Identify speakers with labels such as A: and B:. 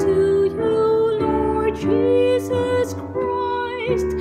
A: to you, Lord Jesus Christ,